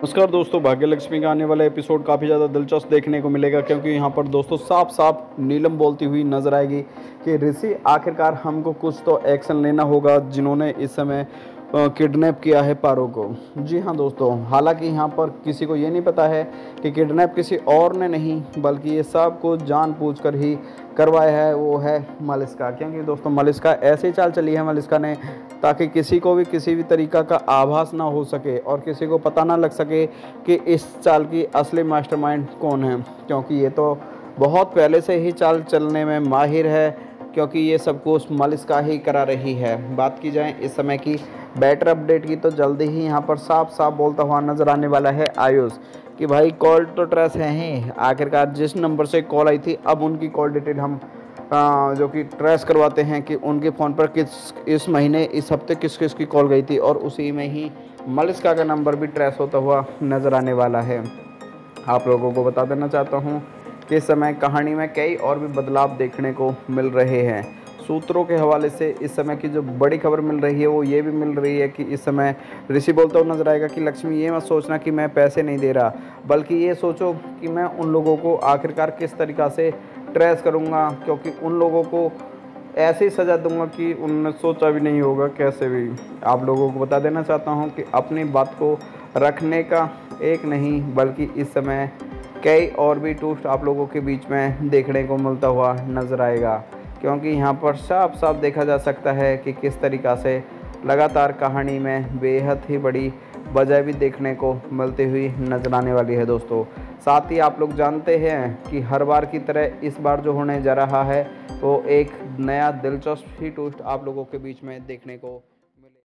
नमस्कार दोस्तों भाग्य लक्ष्मी का आने वाला एपिसोड काफ़ी ज़्यादा दिलचस्प देखने को मिलेगा क्योंकि यहाँ पर दोस्तों साफ़ साफ़ नीलम बोलती हुई नज़र आएगी कि ऋषि, आखिरकार हमको कुछ तो एक्शन लेना होगा जिन्होंने इस समय किडनैप किया है पारो को। जी हाँ दोस्तों, हालाँकि यहाँ पर किसी को ये नहीं पता है कि किडनैप किसी और ने नहीं, बल्कि ये सब कुछ जान ही करवाया है, वो है मलिस्का। क्योंकि दोस्तों, मलिस्का ऐसे ही चाल चली है, मलिस्का ने ताकि किसी को भी, किसी भी तरीका का आभास ना हो सके और किसी को पता ना लग सके कि इस चाल की असली मास्टरमाइंड कौन है। क्योंकि ये तो बहुत पहले से ही चाल चलने में माहिर है, क्योंकि ये सब कुछ मलिस्का ही करा रही है। बात की जाए इस समय की बैटर अपडेट की तो जल्दी ही यहाँ पर साफ़ साफ़ बोलता हुआ नज़र आने वाला है आयुष। कि भाई कॉल तो ट्रेस है ही। आखिरकार जिस नंबर से कॉल आई थी अब उनकी कॉल डिटेल हम आ, जो कि ट्रेस करवाते हैं कि उनके फ़ोन पर किस इस महीने इस हफ़्ते किस किस की कॉल गई थी और उसी में ही मलिस्का का नंबर भी ट्रेस होता हुआ नज़र आने वाला है। आप लोगों को बता देना चाहता हूँ कि इस समय कहानी में कई और भी बदलाव देखने को मिल रहे हैं। सूत्रों के हवाले से इस समय की जो बड़ी खबर मिल रही है, वो ये भी मिल रही है कि इस समय ऋषि बोलता हुआ नज़र आएगा कि लक्ष्मी, ये मत सोचना कि मैं पैसे नहीं दे रहा, बल्कि ये सोचो कि मैं उन लोगों को आखिरकार किस तरीक़ा से ट्रेस करूँगा, क्योंकि उन लोगों को ऐसे ही सज़ा दूँगा कि उनने सोचा भी नहीं होगा कैसे भी। आप लोगों को बता देना चाहता हूँ कि अपनी बात को रखने का एक नहीं, बल्कि इस समय कई और भी टूस्ट आप लोगों के बीच में देखने को मिलता हुआ नज़र आएगा। क्योंकि यहाँ पर साफ़ साफ़ देखा जा सकता है कि किस तरीक़ा से लगातार कहानी में बेहद ही बड़ी वजह भी देखने को मिलती हुई नज़र आने वाली है दोस्तों। साथ ही आप लोग जानते हैं कि हर बार की तरह इस बार जो होने जा रहा है, वो एक नया दिलचस्प ही टूस्ट आप लोगों के बीच में देखने को